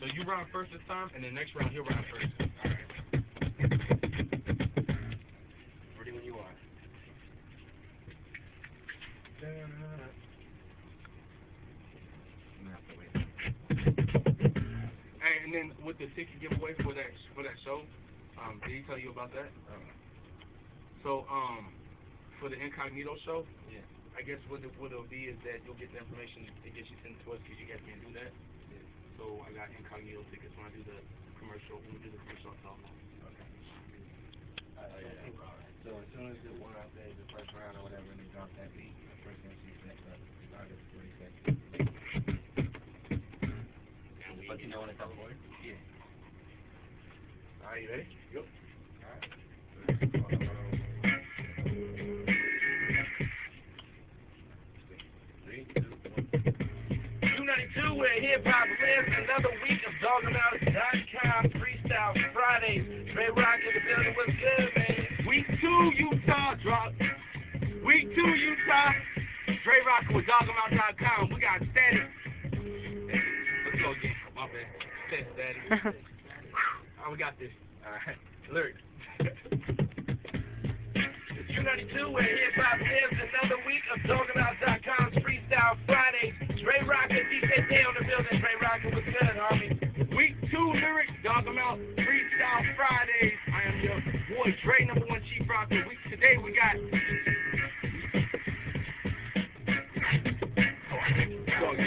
So you round first this time, and the next round he'll run first. Ready when you are. Hey, and then with the ticket giveaway for that for that show, um, did he tell you about that? So um, for the incognito show, Yeah. I guess what it, what it'll be is that you'll get the information to get you sent to us because you guys can't do that. So I got incognito tickets when I do the commercial. When we do the commercial, I'll tell them. Okay. Oh, yeah. So as soon as the one out there, the first round or whatever, and they drop that beat, the first thing she's next up, uh, August twenty second. But you know when it's up for it? Yeah. All right, you ready? Yep. Three, hip hop lives. Another week of DogAmout.com freestyle Fridays. Ray Rock in the building. What's good, man? Week two, Utah drop. Week two, Utah. Dre Rock with DogAmout.com. We got static. Let's go again. My bad. Said static. oh, we got this. All right. Lyrics. 292, where hip hop lives. Another and on the building. Ray Rock, what's good, homie? Week two lyrics, dog 'em out, freestyle Fridays. I am your boy Dre, number one chief rocker. Week today we got.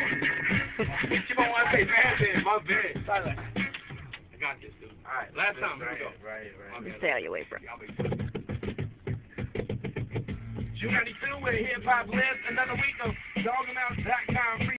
Keep on one page, man. My bad. Silent. I got this, dude. All right. Last time, here we Right, go. right, right. My. Stay out your way, bro. Y'all be- 292, where hip hop lives. Another week of DogAmout.com